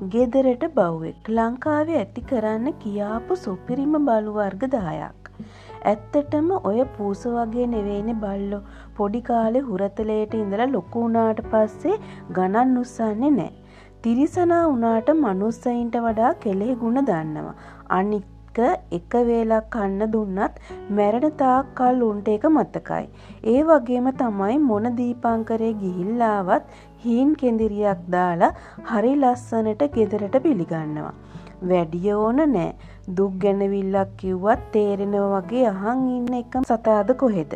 ගෙදරට බව්වෙක් ලංකාවේ ඇති කරන්න කියාපු සුපිරිම බලුවර්ග දායක්. ඇත්තටම ඔය පූස වගේ නෙවෙයිනෙ බල්ලො පොඩිකාලෙ හුරතලයට ඉඳලා ලොකුුණාට පස්සේ ගණන් උස්සන්නේ නෑ. තිරිසනා වනාට මනුස්සයින්ට වඩා කෙළෙහි ගුණ දන්නවා. අනික් එක වේලක් කන්න දුන්නත් මැරෙන තාක් කල් උන්ට එක මතකයි. ඒ වගේම තමයි මොන දීපංකරේ ගිහිල්ලාවත් හීන් කෙඳිරියක් දාලා හරි ලස්සනට ගෙදරට පිළිගන්නවා. වැඩිය ඕන නෑ දුක් ගැනවිල්ලක් කිව්වත් තේරෙනව වගේ අහන් ඉන්න එකම සතාද කොහෙද.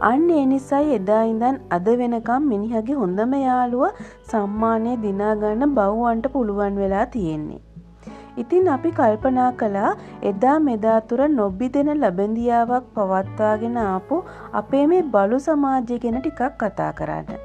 අන්න ඒ නිසයි එදා ඉඳන් අද වෙනකම් මිනිහගේ හොඳම යාළුව සම්මානය දිනාගන්න බව්වන්ට පුළුවන් වෙලා තියෙන්නේ. ඉතින් අපි කල්පනා කළා එදා මෙදාතුර නොබ්බි දෙන ලබැඳියාවක් පවත්වාගෙන ආපු අපේ මේ බලු සමාජය ගැන ටිකක් කතා කරන්න.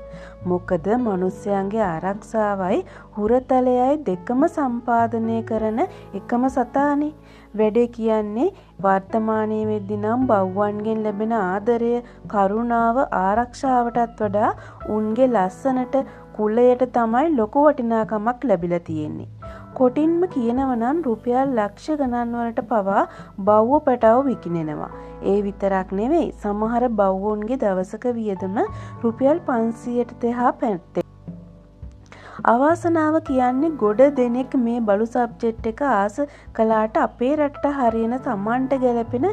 මොකද මනුස්්‍යයන්ගේ ආරක්ෂාවයි හුරතලයයි දෙකම සම්පාධනය කරන එකම සතානේ වැඩේ කියන්නේ වර්තමානය වෙද්දි නම් බව්වන්ගෙන් ලැබෙන ආදරය කරුණාව ආරක්ෂාවටත් වඩා උන්ගේ ලස්සනට කුල්ලයට තමයි ලොකු වටිනාකමක් ලැබිල තියෙන්නේ. කොටින්ම කියනවනම් රුපියල් ලක්ෂ ගණන්වලට පවා බව්ව පැටව විකිනෙනවා. ඒ විතරක් නෙවෙයි සමහර බව්වුන්ගේ දවසක වියදම රුපියල් පන්සියට දෙහා පැත්තේ. අවාසනාව කියන්නේ ගොඩ දෙනෙක් මේ බලු සබ්ජෙට් එක ආස කලාට අපේ රටට හරියන සමන්ට ගැලපෙන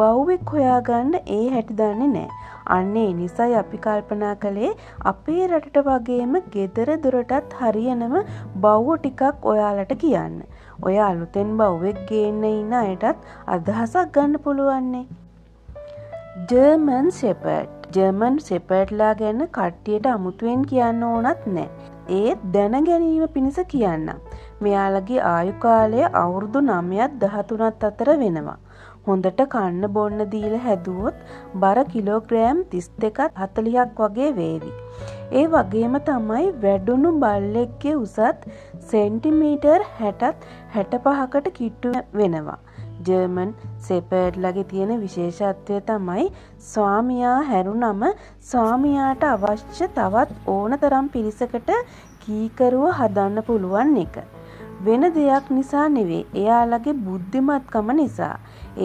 බව්වෙක් හොයාගන්න ඒ හැටි දන්නේ නෑ. අන්නේ නිසයි අපි කල්පනා කළේ අපේ රටට වගේම ගෙදර දුරටත් හරියනම බව්ව ටිකක් ඔයාලට කියන්න. ඔය අලුතෙන් බව්වෙක් ගේන්න ඉන්න අයටත් අදහසක් ගන්න පුළුවන්නේ. ජර්මන් සෙපට් ජර්මන් සෙපට්ලා ගැන කට්ටියට අමුතුවෙන් කියන්න ඕනත් නෑ. ඒත් දැන ගැනීම පිණිස කියන්න. මෙයාලගේ ආයුකාලය අවුරුදු නමයත් දහතුනත් අතර වෙනවා. හොඳට කන්න බොන්න දීල හැදුවොත් බර කිලෝග්‍රෑම් තිස් දෙකත් හතලියක් වගේ වේවි. ඒ වගේම තමයි වැඩුණු බල්ලෙක්ගේ උසත් සෙන්ටිමීටර් හැටත් හැට පහකට කිට්ටු වෙනවා. ජර්මන් සෙපර්ඩ්ලගේ තියෙන විශේෂත්වය තමයි ස්වාමියා හැරුනම ස්වාමියාට අවශ්‍ය තවත් ඕන තරම් පිරිසකට කීකරුව හදන්න පුළුවන් එක. වෙන දෙයක් නිසා නෙවේ එයාලගේ බුද්ධිමත්කම නිසා.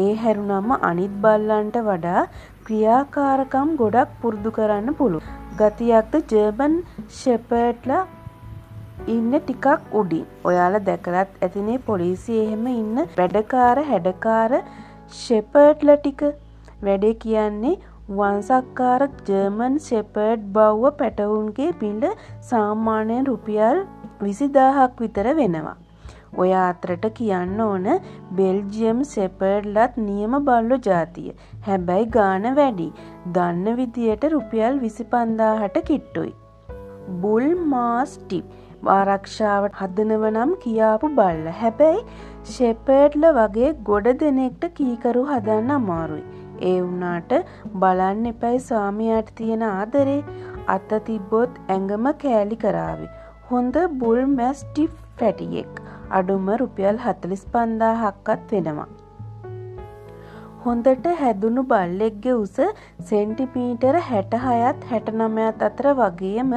ඒ හැරුනම අනිත් බල්ලන්ට වඩා ක්‍රියාකාරකම් ගොඩක් පුරුදු කරන්න පුළු. ගතියක්ද ජර්බන් ෂෙපර්ට්ලා ඉන්න ටිකක් උඩින් ඔයාල දැකලත් ඇතිනේ පොලිසි එහෙම ඉන්න වැඩකාර හැඩකාර ෂෙපර්ට්ල ටික වැඩේ කියන්නේ වන්සක්කාර ජර්මන් ෂෙපර්ඩ් බව්ව පැටවුන්ගේ පිඩ සාමාන්‍යයෙන් රුපියල් විසිදාහක් විතර වෙනවා. ඔය අතරට කියන්න ඕන බෙල්ජියම් සෙපර්ඩ්ලත් නියම බල්ලු ජාතිය හැබැයි ගාන වැඩි දන්න විදියට රුපියල් විසි පන්දාහට කිට්ටුයි. බුල් මාස්ටිප් ආරක්ෂාවට හදනව නම් කියාපු බල්ල හැබැයි ෂෙපර්ඩ්ල වගේ ගොඩ දෙනෙක්ට කීකරු හදන්න අමාරුයි. ඒ වුනාට බලන්න එපැයි ස්වාමියයට තියෙන ආදරේ අත්ත තිබ්බොත් ඇඟම කෑලි කරාවි. හොඳ බුල් මැස්ටිෆ් පැටියෙක් අඩුම රුපියල් හතලිස් පන්දා හක්කත් වෙනවා. හොඳට හැදුණු බල්ලෙක්ගේ උස සෙන්ටිමීටර හැට හයත් හැට නමයත් අතර වගේම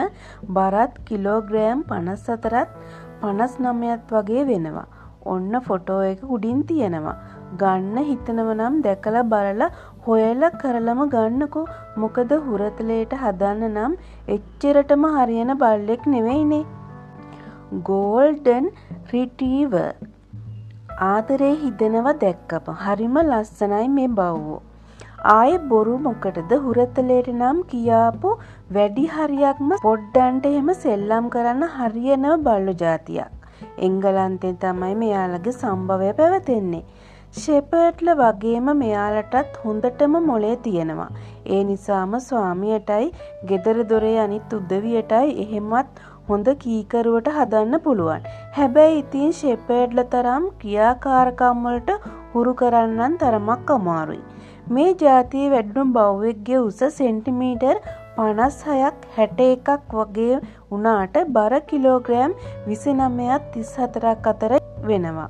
බරත් කිලෝග්‍රෑම් පනස් අතරත් පනස් නමයත් වගේ වෙනවා. ඔන්න ෆොටෝ එක උඩින් තියෙනවා. ගන්න හිතනවනම් දැකල බලල හොයල කරලම ගන්නකෝ මොකද හුරතලයට හදන්න නම් එච්චරටම හරියන බල්ලෙක් නෙවෙයිනේ. ගෝල්ඩන් රිටීව ආදරේ හිදෙනව දැක්කප හරිම ලස්සනයි මේ බව්වෝ. ආය බොරු මොකටද හුරතලේට නම් කියාපු වැඩි හරියක්ම පොඩ්ඩන්ට එහෙම සෙල්ලම් කරන්න හරියනව බල්ලු ජාතියක්. එංගලන්තෙන් තමයි මෙයාලගේ සම්භවය පැවතෙන්නේ. ෂෙපර්ට්ල වගේම මෙයාලටත් හොඳටම මොලේ තියෙනවා. ඒ නිසාම ස්වාමියටයි ගෙදර දොරේ අනිත් උදවියටයි එහෙමත් හොඳ කීකරුවට හදන්න පුළුවන්. හැබැයි ඉතින් ෂෙපර්ඩ්ල තරම් ක්‍රියාකාරකම්වලට හුරු කරන්නන් තරමක් අමාරුයි. මේ ජාතිය වැඩ්ඩුම් බව්වෙක්ගේ උස සෙන්ටිමීටර් පනස් හයක් හැට එකක් වගේ වනාට බර කිලෝග්‍රෑම් විසි නමයත් තිස් හතරක් අතර වෙනවා.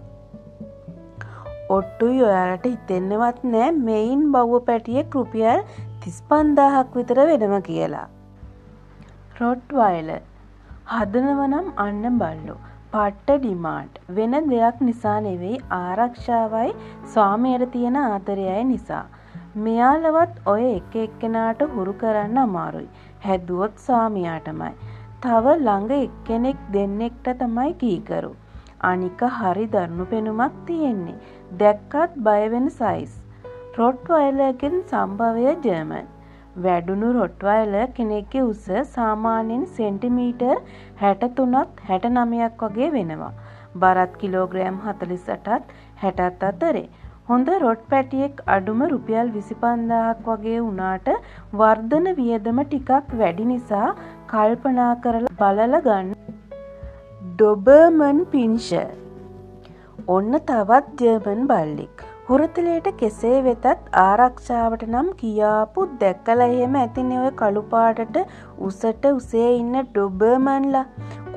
ඔට්ටුයි ඔයාලට හිතෙන්නවත් නෑ මෙයින් බව්ව පැටිය කෘපියල් තිස් පන්දාහක් විතර වෙනම කියලා. රොඩ් වයිල හදනවනම් අන්න බල්ලෝ. පට්ට ඩිමාන්ඩ් වෙන දෙයක් නිසා නෙවෙයි ආරක්ෂාවයි ස්වාමයට තියෙන ආතරයයි නිසා. මෙයාලවත් ඔය එක එක්කෙනාට හුරු කරන්න අමාරුයි. හැදුවොත් ස්වාමියාටමයි. තව ළඟ එක්කෙනෙක් දෙන්නෙක්ට තමයි කීකරු. අනික හරි දරුණු පෙනුමක් තියෙන්නේ. දැක්කත් බයවෙන සයිස්. රොට් වයලගෙන් සම්භවය ජර්මන්. වැඩුණු රොට්වයිල කෙනෙක්ගේ උස සාමාන්‍යයෙන් සෙන්ටිමීටර් හැට තුනත් හැට නමයක් වගේ වෙනවා. බරත් කිලෝග්‍රෑම් හතලිසටත් හැටත් අතරේ. හොඳ රොට් පැටියෙක් අඩුම රුපියල් විසිපන්දාහක් වගේ වුණාට වර්ධන වියදම ටිකක් වැඩි නිසා කල්පනා කරලා බලල ගන්න. ඩොබර්මන් පින්ෂ ඔන්න තවත් ජර්මන් බල්ලෙක්. හුරතලයට කෙසේ වෙතත් ආරක්ෂාවට නම් කියාපුත් දැක්කල එහෙම ඇතින ඔය කළුපාටට උසට උසේ ඉන්න ඩොබර්මන්ලා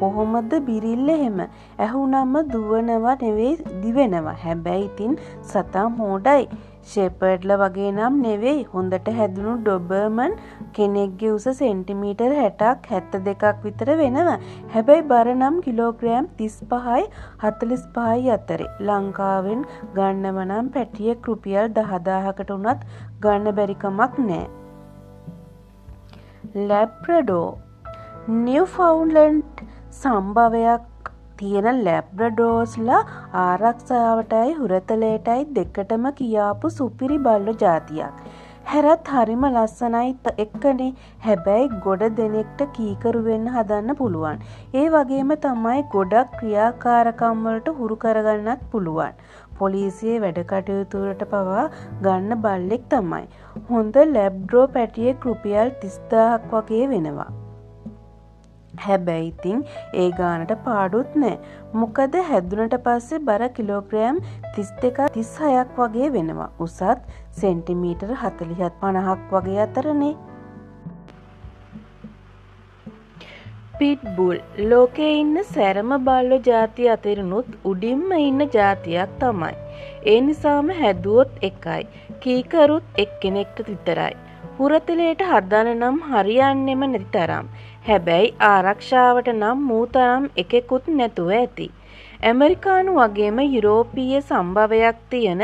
කොහොමද බිරිල්ල එහෙම ඇහුනම්ම දුවනවා නෙවෙයි දිවෙනවා හැබැයි ඉතින් සතා මෝඩයි ෂෙපර්ඩ්ල වගේ නම් නෙවෙයි හොඳට හැදුණු ඩොබර්මන් කෙනෙක්ගේ උස සෙන්ටිමීටර් හැටක් හැත්ත දෙකක් විතර වෙනවා. හැබැයි බරනම් කිලෝග්‍රෑම් තිස් පහයි හතලිස් පහයි අතරේ. ලංකාවෙන් ගන්නවනම් පැටිය කෘපියල් දහදාහකට වනත් ගන්න බැරිකමක් නෑ. ලැබ්‍රඩෝ නිවෆවුන්ලන්ඩ් සම්භවයක් තියෙන ලැබ්‍රඩෝස්ලා ආරක්ෂාවටයි හුරතලේටයි දෙකටම කියාපු සුපිරි බල්ලො ජාතියක්. හැරත් හරිම ලස්සනයි එක්කනේ හැබැයි ගොඩ දෙනෙක්ට කීකරු වෙන්න හදන්න පුළුවන්. ඒ වගේම තමයි ගොඩක් ක්‍රියාකාරකම්වලට හුරු කරගන්නත් පුළුවන්. පොලිසියේ වැඩකටයුතුරට පවා ගන්න බල්ලෙක් තමයි. හොඳ ලැබ්ඩ්‍රෝ පැටිය කෘපියල් තිස්දාහක් වගේ වෙනවා. හැබැයි ඉතින් ඒ ගානට පාඩුත් නෑ. මොකද හැදුනට පස්සේ බර කිලෝග්‍රෑම් තිස් දෙක තිස් හයක් වගේ වෙනවා. උසත් සෙන්ටිමීටර් හතලිහත් පණහක් වගේ අතරනේ. පිට්බුල් ලෝකේ ඉන්න සැරම බල්ලො ජාතිය අතරිනුත් උඩින්ම ඉන්න ජාතියක් තමයි. ඒ නිසාම හැදුවොත් එකයි. කීකරුත් එක්කෙනෙක්ට විතරයි. පුරතලයට හදන නම් හරියන්නෙම නැති තරම්. හැබැයි ආරක්ෂාවට නම් මූතරම් එකෙකුත් නැතුව ඇති. ඇමරිකානු වගේම යුරෝපීය සම්භවයක් තියෙන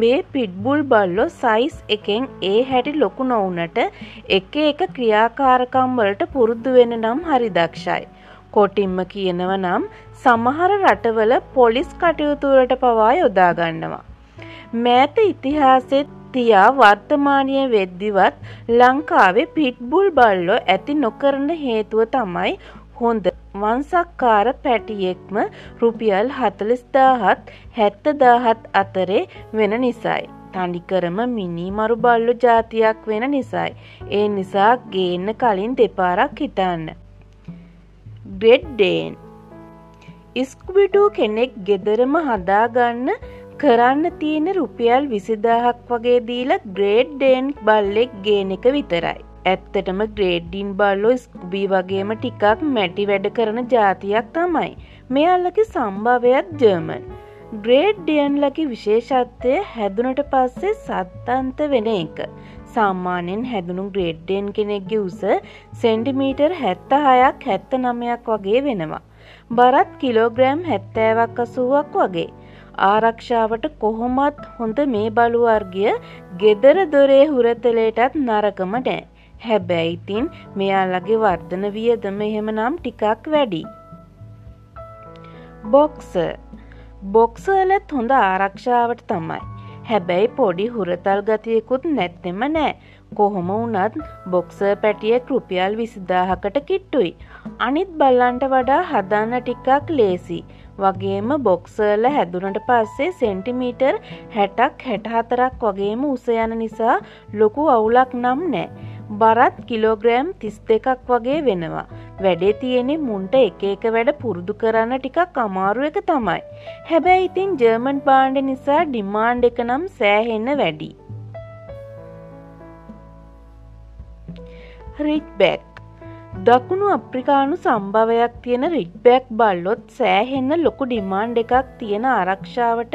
මේ පිට්බුල් බල්ලො සයිස් එකෙන් ඒ හැටි ලොකු නොවුනට එක එක ක්‍රියාකාරකම්වලට පුරුදු වෙන නම් හරි දක්ෂයි. කොටින්ම කියනව නම් සමහර රටවල පොලිස් කටයුතුවලට පවා යොදාගන්නවා. මෑත ඉතිහාසෙත් තියා වර්තමානය වෙද්දිවත් ලංකාවේ පිට්බුල් බල්ලෝ ඇති නොකරන හේතුව තමයි හොඳ වංසක්කාර පැටියෙක්ම රුපියල් හතලිස්දාහත් හැත්තදාහත් අතරේ වෙන නිසයි. තනිකරම මිනි මරු බල්ලු ජාතියක් වෙන නිසයි. ඒ නිසා ගේන්න කලින් දෙපාරක් හිතන්න. ග්‍රෙඩ්ඩේන් ඉස්කුබිටූ කෙනෙක් ගෙදරම හදාගන්න කරන්න තියෙන රුපියල් විසිදාහක් වගේ දීලා ග්‍රේඩ් ඩේන් බල්ලෙක් ගේන එක විතරයි. ඇත්තටම ග්‍රේඩ්ඩින් බල්ලෝ ස්කුබී වගේම ටිකක් මැටි වැඩ කරන ජාතියක් තමයි. මෙයාල්ලගේ සම්භාවයක් ජර්මන්. ග්‍රේඩ්ඩියන්ලගේ විශේෂත්වය හැදුනට පස්සේ සත්තන්ත වෙන එක. සාමාන්‍යෙන් හැදුණු ග්‍රේඩ්ඩෙන් කෙනෙක්ගේ උස සෙන්ටිමීටර් හැත්ත හයක් හැත්ත නමයක් වගේ වෙනවා. බරත් කිලෝග්‍රෑම් හැත්තෑවක් අසුවක් වගේ. ආරක්ෂාවට කොහොමත් හොඳ මේ බලුවර්ගය ගෙදර දොරේ හුරතලේටත් නරකම නෑ. හැබැයි ඉතින් මෙයාලගේ වර්ධන වියදම එහෙමනම් ටිකක් වැඩි. බොක්ස බොක්සලත් හොඳ ආරක්ෂාවට තමයි. හැබැයි පොඩි හුරතල් ගතියකුත් නැත්තෙම නෑ. කොහොම වුනත් බොක්ස පැටිය කෘපියල් විසිදාහකට කිට්ටුයි. අනිත් බල්ලන්ට වඩා හදන්න ටිකක් ලේසි. වගේම බොක්සර්ල හැදුනට පස්සේ සෙන්ටිමීටර් හැටක් හැටහතරක් වගේම උස යන නිසා ලොකු අවුලක් නම් නෑ. බරත් කිලෝග්‍රෑම් තිස් දෙකක් වගේ වෙනවා. වැඩේ තියෙනෙ මුන්ට එක එක වැඩ පුරුදු කරන්න ටිකක් අමාරු එක තමයි. හැබැයි ඉතින් ජර්මන් බාණ්ඩ නිසා ඩිමාන්්ඩ එක නම් සෑහෙන්න වැඩි. රිච් බැක් දකුණු අප්‍රිකානු සම්භවයක් තියෙන රිඩ්බැක් බල්ලොත් සෑහෙන්න ලොකු ඩිමාන්්ඩ එකක් තියෙන ආරක්ෂාවට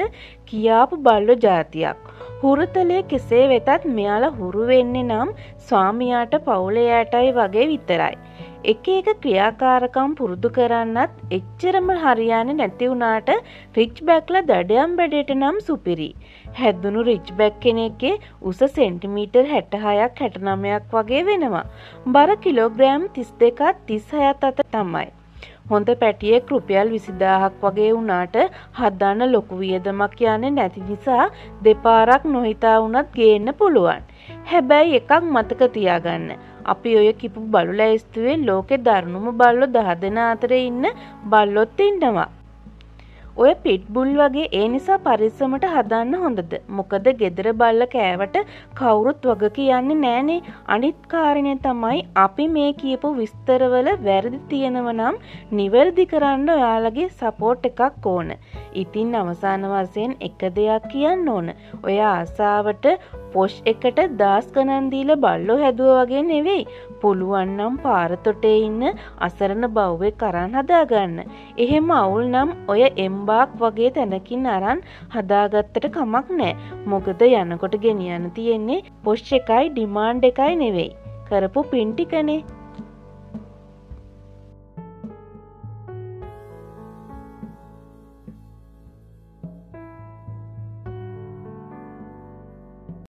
කියාපු බල්ලො ජාතියක්. හුරතලේ කෙසේ වෙතත් මෙයාල හුරුවෙන්නේ නම් ස්වාමියාට පවුලයාටයි වගේ විතරයි. එක එක ක්‍රියාකාරකම් පුරුදු කරන්නත් එච්චරම හරියාන නැතිවුණාට රිච් බැක්ල දඩයම් බැඩට නම් සුපිරි. හැද්දුණු රිච් බැක් කෙනෙක්ගේ උස සෙන්ටිමීටර් හැටහයක් හැටනමයක් වගේ වෙනවා. බර කිලෝග්‍රෑම් තිස් දෙකත් තිස් හයත් අත තමයි. හොඳ පැටියෙක් රුපියල් විසිදාහක් වගේ වුණාට හදන්න ලොකු වියදමක් යන්නේ නැති නිසා දෙපාරක් නොහිතා වුණත් ගේන්න පුළුවන්. හැබැයි එකක් මතක තියාගන්න. අපි ඔය කිපු බලු ලැයිස්තුවේ ලෝකෙ දරුණුම බල්ලො දහ දෙන අතර ඉන්න බල්ලොත් ඉන්නවා. ඔය පිට්බුල් වගේ ඒ නිසා පරිස්සමට හදන්න හොඳද. මොකද ගෙදර බල්ල කෑවට කවුරුත් වග කියන්නේ නෑනේ අනිත් කාරණය තමයි අපි මේ කියපු විස්තරවල වැරදි තියෙනව නම් නිවැරදි කරන්න ඔයාලගේ සපෝට් එකක් ඕන. ඉතින් අවසාන වශයෙන් එක දෙයක් කියන්න ඕන. ඔය ආසාවට පොෂ් එකට දස් ගණන්දීල බල්ලෝ හැදුව වගේ නෙවෙයි. පුළුවන්නම් පාරතොටේ ඉන්න අසරණ බව්වේ කරන් හදාගන්න. එහෙම අවුල් නම් ඔය එම්බාක් වගේ තැනකින් අරන් හදාගත්තට කමක් නෑ. මොකද යනකොට ගෙනියන්න තියෙන්නේ පොෂ් එකයි ඩිමාන්්ඩ එකයි නෙවෙයි. කරපු පින්ටිකනේ